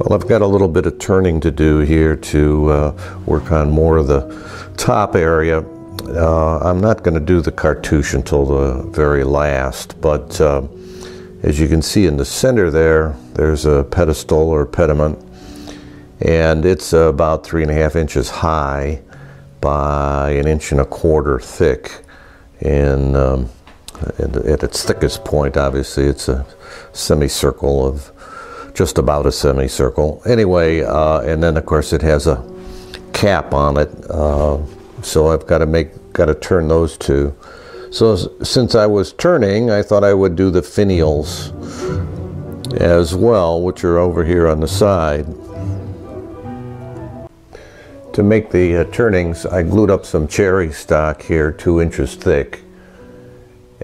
Well, I've got a little bit of turning to do here to uh, work on more of the top area. Uh, I'm not going to do the cartouche until the very last, but uh, as you can see in the center there, there's a pedestal or pediment, and it's about three and a half inches high by an inch and a quarter thick. And um, at, at its thickest point, obviously, it's a semicircle of just about a semicircle. Anyway, uh, and then of course it has a cap on it, uh, so I've got to make, got to turn those two. So since I was turning, I thought I would do the finials as well, which are over here on the side. To make the uh, turnings, I glued up some cherry stock here, two inches thick,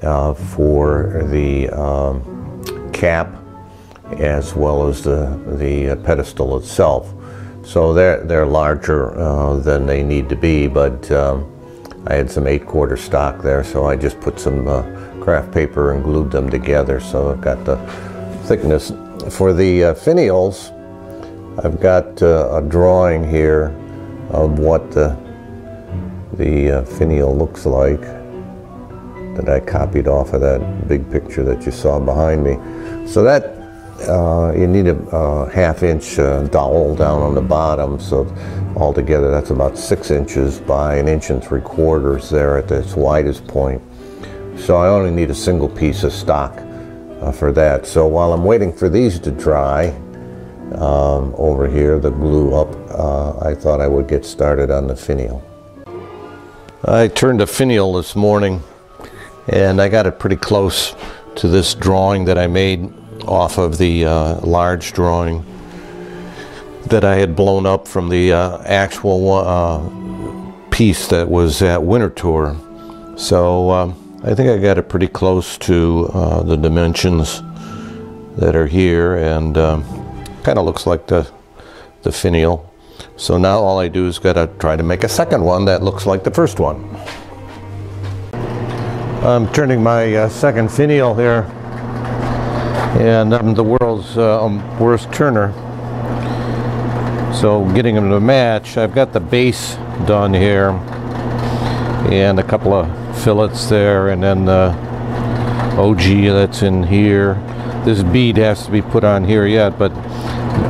uh, for the um, cap as well as the, the pedestal itself. So they're, they're larger uh, than they need to be, but um, I had some eight quarter stock there, so I just put some uh, craft paper and glued them together. So I've got the thickness. For the uh, finials, I've got uh, a drawing here of what the, the uh, finial looks like that I copied off of that big picture that you saw behind me. So that uh, you need a, half inch uh, dowel down on the bottom so altogether that's about six inches by an inch and three quarters there at its widest point. So I only need a single piece of stock uh, for that. So while I'm waiting for these to dry um, over here the glue up uh, I thought I would get started on the finial. I turned a finial this morning and I got it pretty close to this drawing that I made off of the uh, large drawing that I had blown up from the uh, actual uh, piece that was at Winterthur. So um, I think I got it pretty close to uh, the dimensions that are here and um, kind of looks like the, the finial. So now all I do is got to try to make a second one that looks like the first one. I'm turning my uh, second finial here and I'm the world's uh, um, worst turner. So getting them to match, I've got the base done here and a couple of fillets there and then the ogee that's in here. This bead has to be put on here yet, but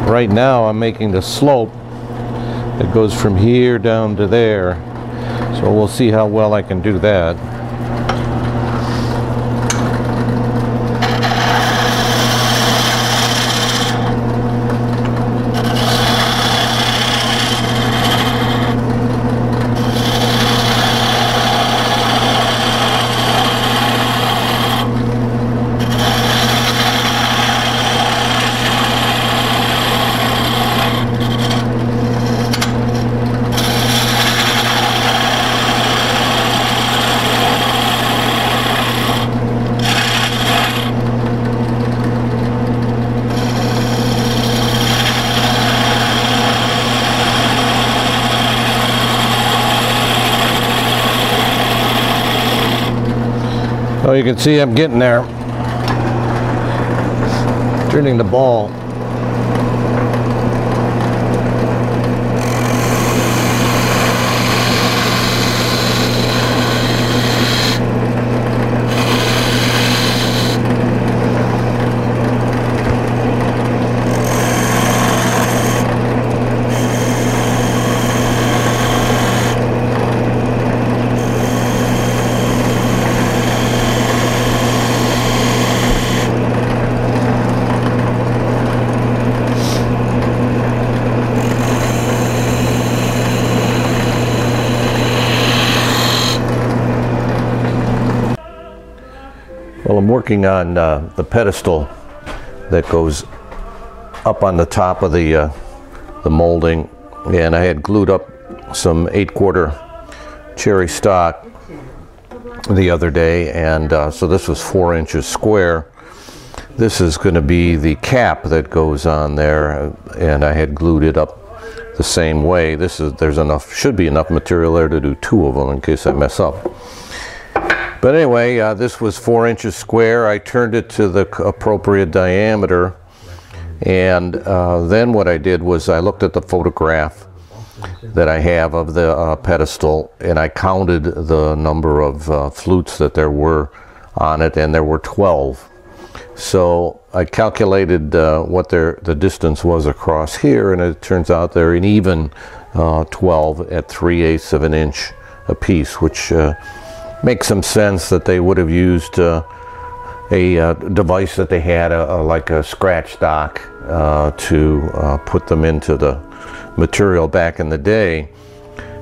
right now I'm making the slope that goes from here down to there. So we'll see how well I can do that. Oh, you can see I'm getting there. Turning the ball. Well, I'm working on uh, the pedestal that goes up on the top of the, uh, the molding and I had glued up some 8 quarter cherry stock the other day and uh, so this was 4 inches square. This is going to be the cap that goes on there and I had glued it up the same way. This is there's enough should be enough material there to do two of them in case I mess up. But anyway, uh, this was four inches square. I turned it to the appropriate diameter And uh, then what I did was I looked at the photograph that I have of the uh, pedestal and I counted the number of uh, flutes that there were on it and there were 12. So I calculated uh, what their, the distance was across here and it turns out they're an even uh, 12 at 3 eighths of an inch a piece, which makes some sense that they would have used uh, a uh, device that they had, a, a, like a scratch stock, uh, to uh, put them into the material back in the day.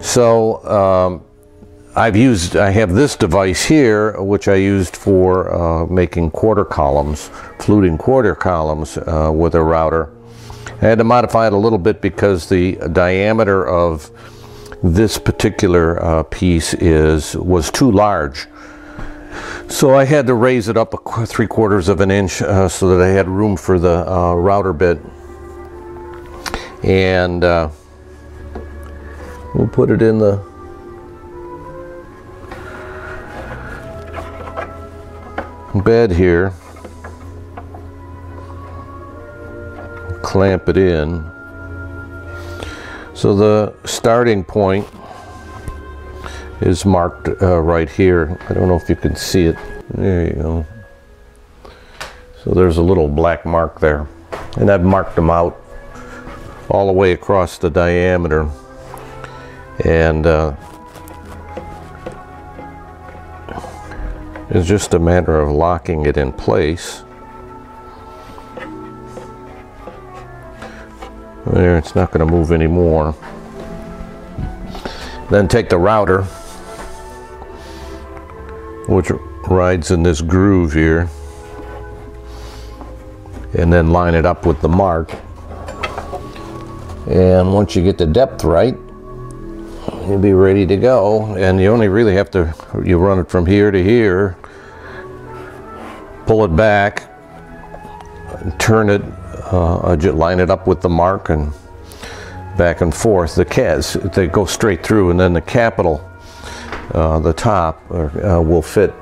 So um, I've used, I have this device here, which I used for uh, making quarter columns, fluting quarter columns uh, with a router. I had to modify it a little bit because the diameter of this particular uh, piece is was too large so I had to raise it up a three quarters of an inch uh, so that I had room for the uh, router bit. And uh, we'll put it in the bed here. Clamp it in. So the starting point is marked uh, right here. I don't know if you can see it. There you go. So there's a little black mark there. And I've marked them out all the way across the diameter. And uh, it's just a matter of locking it in place. There, it's not going to move anymore. Then take the router which rides in this groove here and then line it up with the mark and once you get the depth right you'll be ready to go and you only really have to you run it from here to here pull it back turn it uh, line it up with the mark and back and forth the cats they go straight through and then the capital uh, the top uh, will fit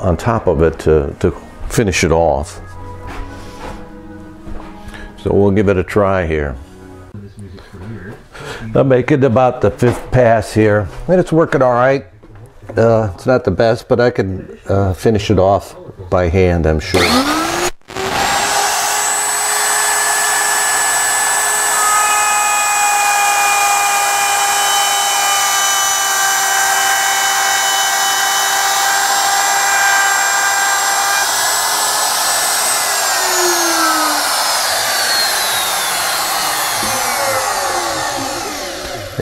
on top of it to, to finish it off. So we'll give it a try here. I'm making about the fifth pass here, and it's working all right. Uh, it's not the best, but I can uh, finish it off by hand, I'm sure.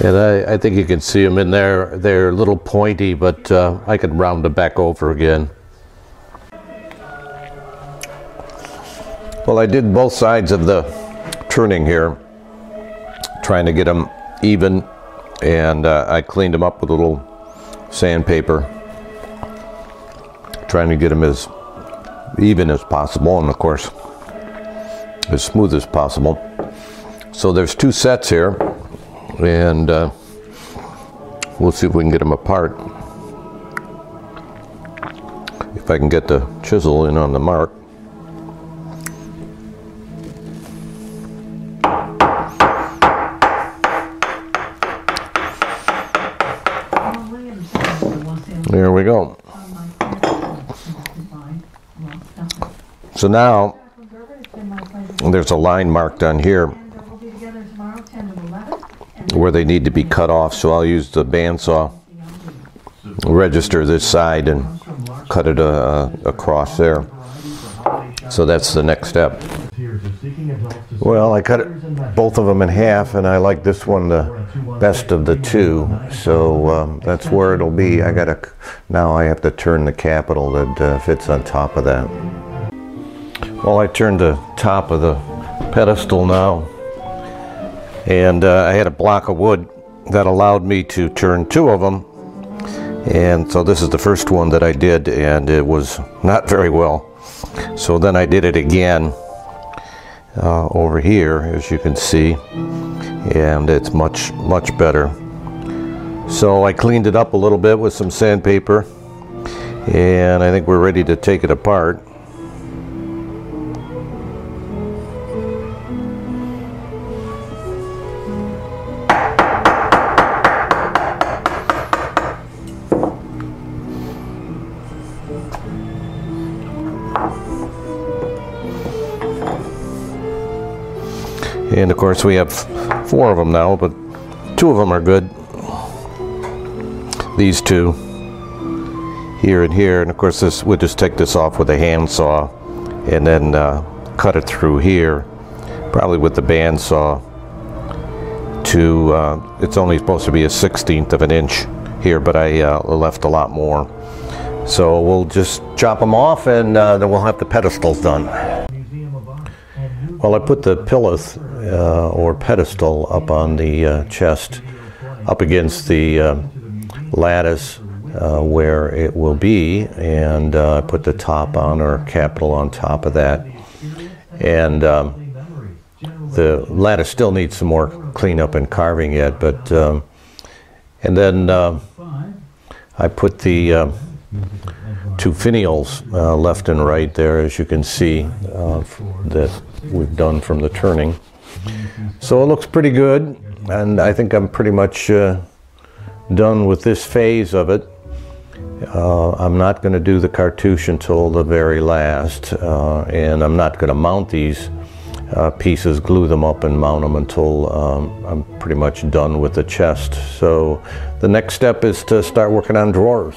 And I, I, think you can see them in there. They're a little pointy, but uh, I can round them back over again. Well, I did both sides of the turning here, trying to get them even, and uh, I cleaned them up with a little sandpaper, trying to get them as even as possible, and of course, as smooth as possible. So there's two sets here and uh, we'll see if we can get them apart. If I can get the chisel in on the mark. There we go. So now, there's a line marked on here where they need to be cut off. So I'll use the bandsaw, register this side and cut it uh, across there. So that's the next step. Well, I cut both of them in half, and I like this one the best of the two. So um, that's where it'll be. I gotta now I have to turn the capital that uh, fits on top of that. Well, I turned the top of the pedestal now and uh, I had a block of wood that allowed me to turn two of them and so this is the first one that I did and it was not very well. So then I did it again uh, over here as you can see and it's much much better. So I cleaned it up a little bit with some sandpaper and I think we're ready to take it apart And of course we have four of them now, but two of them are good. These two, here and here. And of course this, we'll just take this off with a handsaw and then uh, cut it through here, probably with the bandsaw to, uh, it's only supposed to be a 16th of an inch here, but I uh, left a lot more. So we'll just chop them off and uh, then we'll have the pedestals done. Well, I put the pillars uh, or pedestal up on the uh, chest, up against the uh, lattice uh, where it will be, and uh, I put the top on or capital on top of that. And um, the lattice still needs some more cleanup and carving yet, but um, and then I put the two finials uh, left and right there, as you can see, uh, that we've done from the turning. So it looks pretty good, and I think I'm pretty much uh, done with this phase of it. Uh, I'm not going to do the cartouche until the very last, uh, and I'm not going to mount these uh, pieces, glue them up and mount them until um, I'm pretty much done with the chest. So the next step is to start working on drawers.